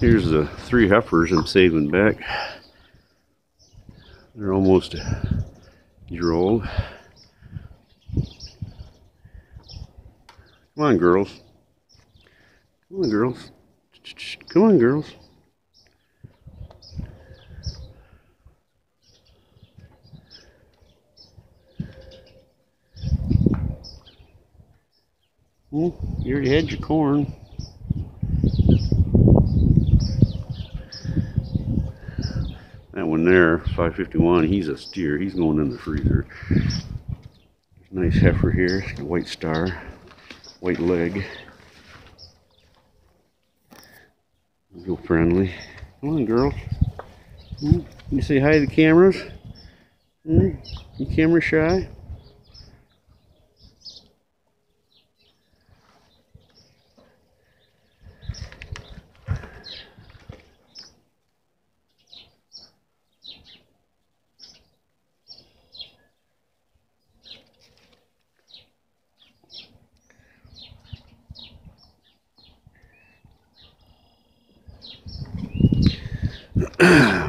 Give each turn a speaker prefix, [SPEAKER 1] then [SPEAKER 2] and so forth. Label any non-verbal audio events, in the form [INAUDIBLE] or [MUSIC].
[SPEAKER 1] Here's the three heifers I'm saving back. They're almost a year old. Come on, girls. Come on, girls. Come on, girls. Well, you already had your corn. One there, 551, he's a steer. He's going in the freezer. Nice heifer here, white star, white leg. Real friendly. Come on, girl. Hmm? You say hi to the cameras? Hmm? You camera shy? Yeah. [CLEARS THROAT]